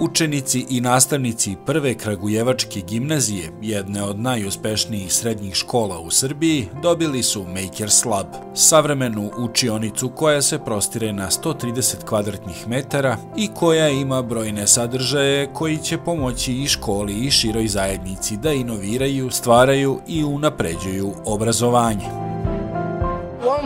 Učenici i nastavnici prve Kragujevačke gimnazije, jedne od najuspešnijih srednjih škola u Srbiji, dobili su Makers Lab, savremenu učionicu koja se prostire na 130 kvadratnih metara i koja ima brojne sadržaje koji će pomoći i školi i široj zajednici da inoviraju, stvaraju i unapređuju obrazovanje.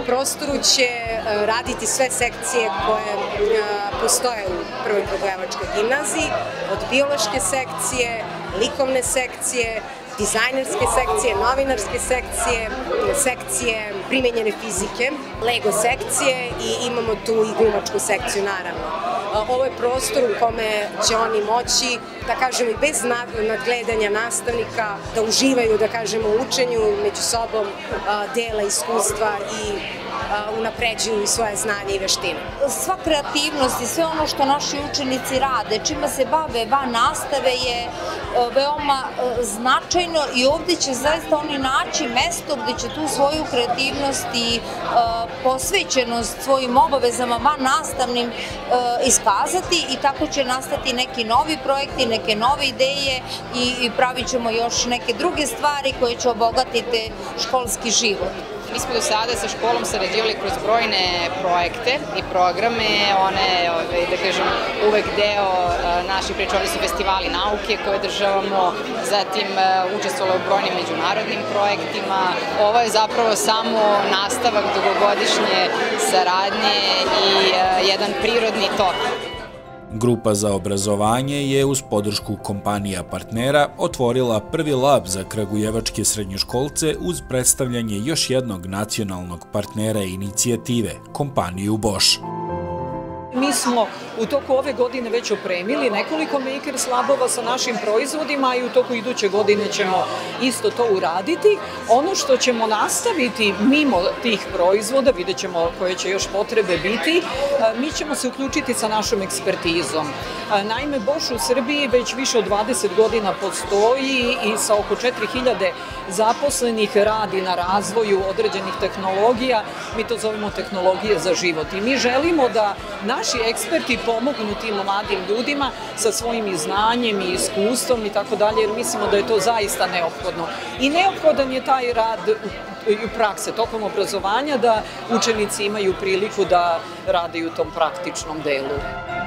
Prostoru će e, raditi sve sekcije koje e, postoje u Prvoj Kragujevačkoj gimnaziji, od biološke sekcije, likovne sekcije, dizajnerske sekcije, novinarske sekcije, sekcije primenjene fizike, Lego sekcije i imamo tu i glumačku sekciju naravno. Ovo je prostor u kome će oni moći, da kažemo, i bez nadgledanja nastavnika, da uživaju, da kažemo, u učenju, među sobom dela iskustva i unapređuju svoje znanje i veštine. Sva kreativnost i sve ono što naši učenici rade, čima se bave van nastave je veoma značajno i ovde će zaista oni naći mesto gde će tu svoju kreativnost i posvećenost svojim obavezama van nastavnim iskazati i tako će nastati neki novi projekti, neke nove ideje i pravit ćemo još neke druge stvari koje će obogatiti školski život. Mi smo do sada sa školom sarađivali kroz brojne projekte i programe, one, ovaj, da kažem, uvek deo naših priča, oni su festivali nauke koje državamo, zatim učestvovali u brojnim međunarodnim projektima. Ovo je zapravo samo nastavak dugogodišnje saradnje i jedan prirodni tok. Grupa za obrazovanje je uz podršku kompanija partnera otvorila prvi lab za kragujevačke srednjoškolce uz predstavljanje još jednog nacionalnog partnera inicijative, kompaniju Bosch. Mi smo u toku ove godine već opremili nekoliko Makers labova sa našim proizvodima i u toku iduće godine ćemo isto to uraditi. Ono što ćemo nastaviti mimo tih proizvoda, vidjet ćemo koje će još potrebe biti, mi ćemo se uključiti sa našom ekspertizom. Naime, Bosch u Srbiji već više od 20 godina postoji i sa oko 4000 zaposlenih radi na razvoju određenih tehnologija, mi to zovemo tehnologije za život. I mi želimo da naši eksperti pomognu tim mladim ljudima sa svojim i znanjem i iskustvom i tako dalje, jer mislimo da je to zaista neophodno. I neophodan je taj rad u prakse, tokom obrazovanja, da učenici imaju priliku da rade u tom praktičnom delu.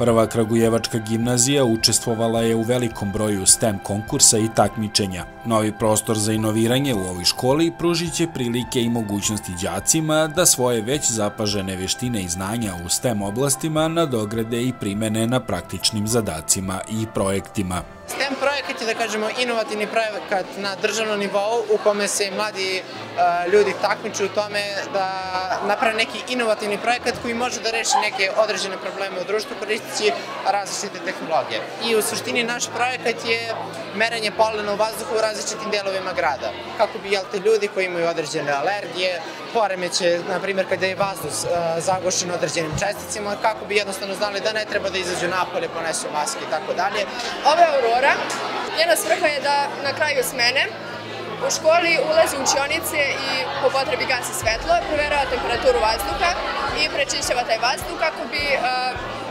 Prva Kragujevačka gimnazija učestvovala je u velikom broju STEM konkursa i takmičenja. Novi prostor za inoviranje u ovoj školi pružit će prilike i mogućnosti đacima da svoje već zapažene veštine i znanja u STEM oblastima nadograde i primene na praktičnim zadacima i projektima. STEM projekat je, da kažemo, inovativni projekat na državnom nivou u kome se mladi ljudi takmiču u tome da naprave neki inovativni projekat koji može da reši neke određene probleme u društvu koristići različite tehnologije. I u suštini naš projekat je merenje polena u vazduhu u različitim delovima grada. Kako bi, jel te, ljudi koji imaju određene alergije, poremeće, na primjer, kada je vazduh zagošen određenim česticima, kako bi jednostavno znali da ne treba da izađu napolje, ponesu maske i tako dalje. Ova Aurora. Njena svrha je da na kraju smene u školi ulazi u učionice i po potrebi gasi svetlo, proverava temperaturu vazduha i prečišćava taj vazduh kako bi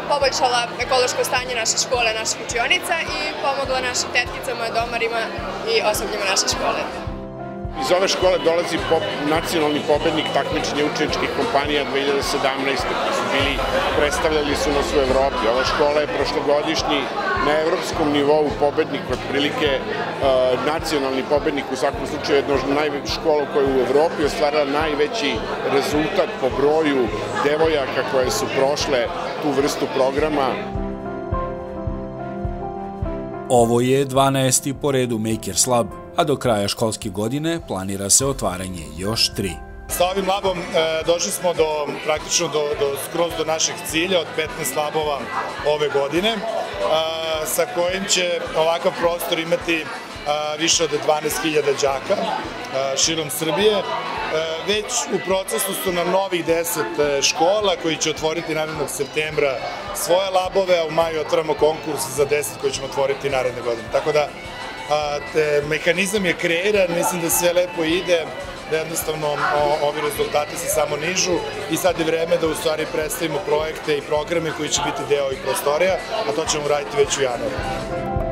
poboljšala ekološko stanje naše škole, naših učionica i pomogla našim tetkicama, domarima i osobljenima naše škole. Iz ove škole dolazi pop, nacionalni pobednik takmičenja učeničkih kompanija 2017. koji su bili, predstavljali su nas u Evropi. Ova škola je prošlogodišnji na evropskom nivou pobednik, otprilike uh, nacionalni pobednik u svakom slučaju jedna od najvećih škola koja je u Evropi ostvarila najveći rezultat po broju devojaka koje su prošle tu vrstu programa. Ovo je 12. po redu Makers Lab, a do kraja školske godine planira se otvaranje još tri. Sa ovim labom e, došli smo do, praktično do, do, skroz do našeg cilja od 15 labova ove godine, e, sa kojim će ovakav prostor imati e, više od 12.000 đaka e, širom Srbije. E, već u procesu su nam novih 10 e, škola koji će otvoriti narednog septembra svoje labove, a u maju otvaramo konkurs za 10 koji ćemo otvoriti naredne godine. Tako da te, mehanizam je kreiran, mislim da sve lepo ide, da jednostavno o, ovi rezultati se samo nižu i sad je vreme da u stvari predstavimo projekte i programe koji će biti deo ovih prostorija, a to ćemo raditi već u januaru.